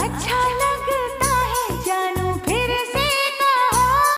अच्छा